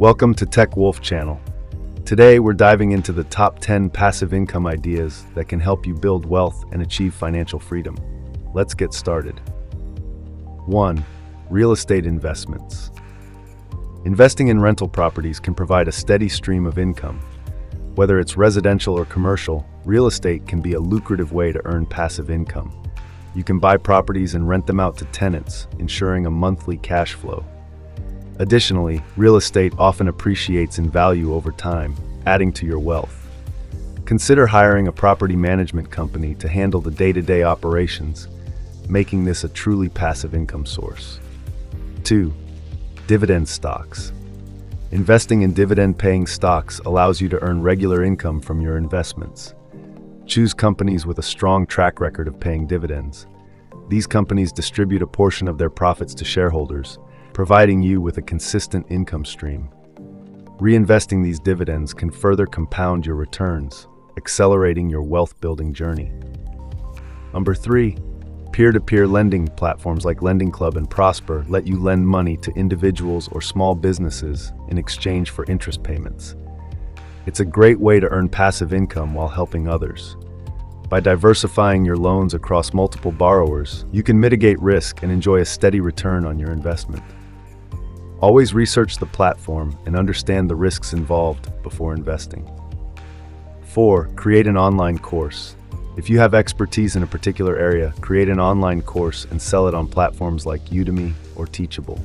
Welcome to Tech Wolf Channel. Today we're diving into the top 10 passive income ideas that can help you build wealth and achieve financial freedom. Let's get started. 1. Real estate investments. Investing in rental properties can provide a steady stream of income. Whether it's residential or commercial, real estate can be a lucrative way to earn passive income. You can buy properties and rent them out to tenants, ensuring a monthly cash flow. Additionally, real estate often appreciates in value over time, adding to your wealth. Consider hiring a property management company to handle the day-to-day operations, making this a truly passive income source. 2. Dividend stocks. Investing in dividend-paying stocks allows you to earn regular income from your investments. Choose companies with a strong track record of paying dividends. These companies distribute a portion of their profits to shareholders, providing you with a consistent income stream. Reinvesting these dividends can further compound your returns, accelerating your wealth-building journey. Number 3. Peer-to-peer lending platforms like Lending Club and Prosper let you lend money to individuals or small businesses in exchange for interest payments. It's a great way to earn passive income while helping others. By diversifying your loans across multiple borrowers, you can mitigate risk and enjoy a steady return on your investment. Always research the platform and understand the risks involved before investing. 4. Create an online course. If you have expertise in a particular area, create an online course and sell it on platforms like Udemy or Teachable.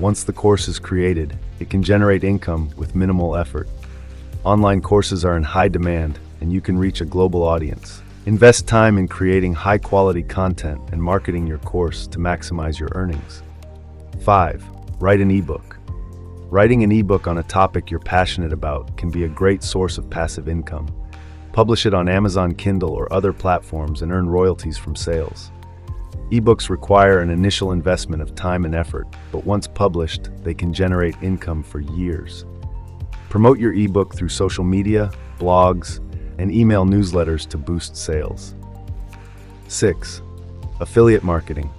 Once the course is created, it can generate income with minimal effort. Online courses are in high demand and you can reach a global audience. Invest time in creating high-quality content and marketing your course to maximize your earnings. 5. Write an ebook. Writing an ebook on a topic you're passionate about can be a great source of passive income. Publish it on Amazon Kindle or other platforms and earn royalties from sales. Ebooks require an initial investment of time and effort, but once published, they can generate income for years. Promote your ebook through social media, blogs, and email newsletters to boost sales. 6. Affiliate marketing.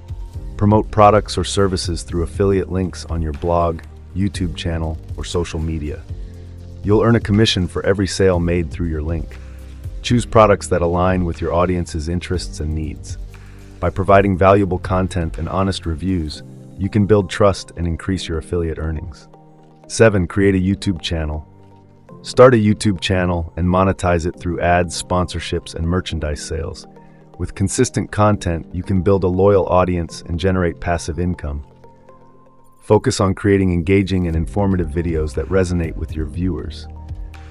Promote products or services through affiliate links on your blog, YouTube channel, or social media. You'll earn a commission for every sale made through your link. Choose products that align with your audience's interests and needs. By providing valuable content and honest reviews, you can build trust and increase your affiliate earnings. 7. Create a YouTube channel. Start a YouTube channel and monetize it through ads, sponsorships, and merchandise sales. With consistent content, you can build a loyal audience and generate passive income. Focus on creating engaging and informative videos that resonate with your viewers.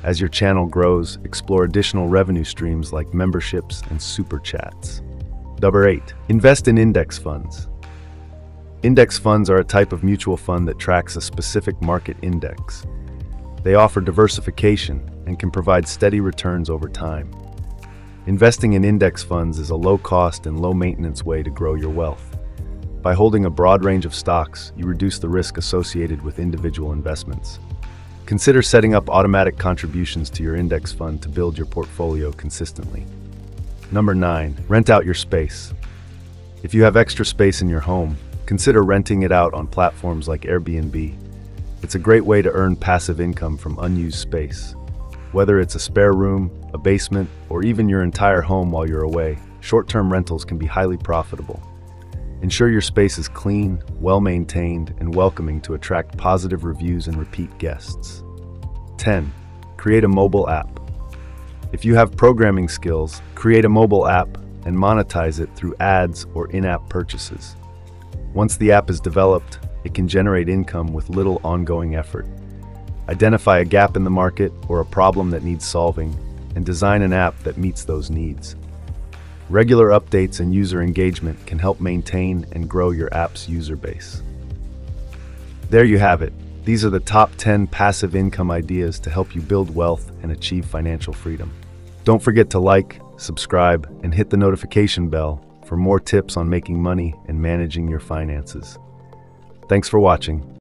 As your channel grows, explore additional revenue streams like memberships and super chats. Number 8. Invest in index funds. Index funds are a type of mutual fund that tracks a specific market index. They offer diversification and can provide steady returns over time. Investing in index funds is a low-cost and low-maintenance way to grow your wealth. By holding a broad range of stocks, you reduce the risk associated with individual investments. Consider setting up automatic contributions to your index fund to build your portfolio consistently. Number 9. Rent out your space. If you have extra space in your home, consider renting it out on platforms like Airbnb. It's a great way to earn passive income from unused space. Whether it's a spare room, a basement, or even your entire home while you're away, short-term rentals can be highly profitable. Ensure your space is clean, well-maintained, and welcoming to attract positive reviews and repeat guests. 10. Create a mobile app. If you have programming skills, create a mobile app and monetize it through ads or in-app purchases. Once the app is developed, it can generate income with little ongoing effort. Identify a gap in the market or a problem that needs solving, and design an app that meets those needs. Regular updates and user engagement can help maintain and grow your app's user base. There you have it. These are the top 10 passive income ideas to help you build wealth and achieve financial freedom. Don't forget to like, subscribe, and hit the notification bell for more tips on making money and managing your finances. Thanks for watching.